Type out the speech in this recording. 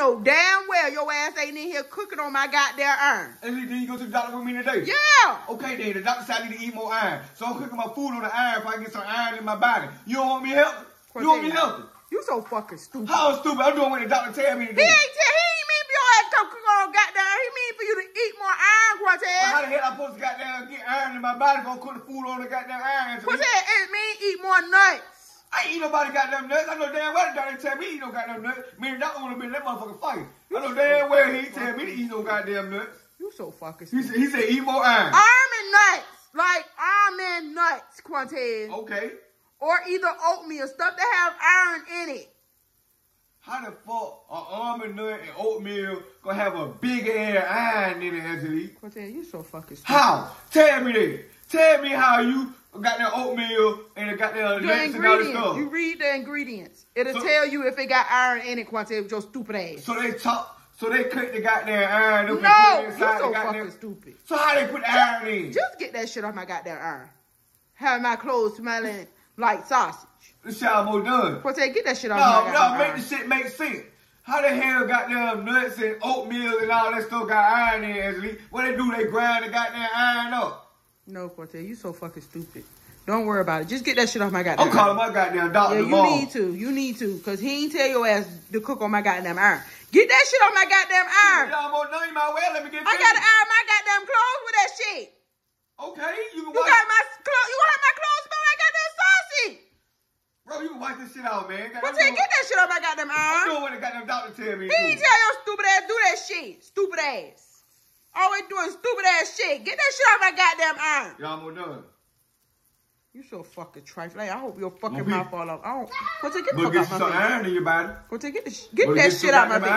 know damn well your ass ain't in here cooking on my goddamn iron. And then you go to the doctor with me today? Yeah. Okay, then. The doctor said I need to eat more iron. So I'm cooking my food on the iron if I get some iron in my body. You don't want me healthy? You want me healthy? You so fucking stupid. How stupid? I'm doing what the doctor tell me to do. He ain't tell, he ain't mean for your ass to cook on goddamn. He mean for you to eat more iron, Well, how the hell I supposed to goddamn get iron in my body if I cook the food on the goddamn iron? Cortez, it mean eat more nuts. I ain't eat nobody goddamn nuts. I know damn well the doctor tell me he eat no goddamn nuts. Me and the doctor want to be in that motherfucking fight. I know damn well he tell me to eat no goddamn nuts. You so fucking He said, he said eat more iron. Almond nuts. Like almond nuts, Cortez. Okay. Or either oatmeal, stuff that have iron in it. How the fuck a almond nut and oatmeal gonna have a big ass iron in it, Angelique? Cortez, you so fucking stupid. How? Tell me that. Tell me how you got that oatmeal and it got that The nuts and all this ingredients. stuff. You read the ingredients. It'll So- tell you if it got iron in it, Cortez, with your stupid ass. So they chop, so they cut the goddamn iron No, you inside so the goddamn. fucking stupid. So how they put the iron in? Just get that shit off my goddamn iron. Have my clothes smelling like sausage. This shit almost done. Cortez, get that shit off No, my no, goddamn make the shit make sense. How the hell goddamn nuts and oatmeal and all that stuff got iron in it, Angelique? What they do? They grind the goddamn iron up. No, Cortez, you so fucking stupid. Don't worry about it. Just get that shit off my goddamn I'm calling my goddamn doctor Yeah, you tomorrow. need to. You need to. Because he ain't tell your ass to cook on my goddamn iron. Get that shit on my goddamn iron. Y'all more know you well let me get I gotta iron my goddamn clothes with that shit. Okay, you can You wipe. got my clothes. You got my clothes smell like goddamn sausage. Bro, you can wipe this shit out, man. Cortez, get that shit off my goddamn iron. I'm doing what the goddamn doctor tell me He ain't tell your stupid ass do that shit. Stupid ass. Oh, Always doing stupid ass shit. Get that shit off my goddamn iron. Y'all more done. You so fucking trifling. I hope your fucking mouth fall off. I don't. Cortez, get the fuck get out my face. iron in your body. Cortez, get, the, sh- get that shit out my face.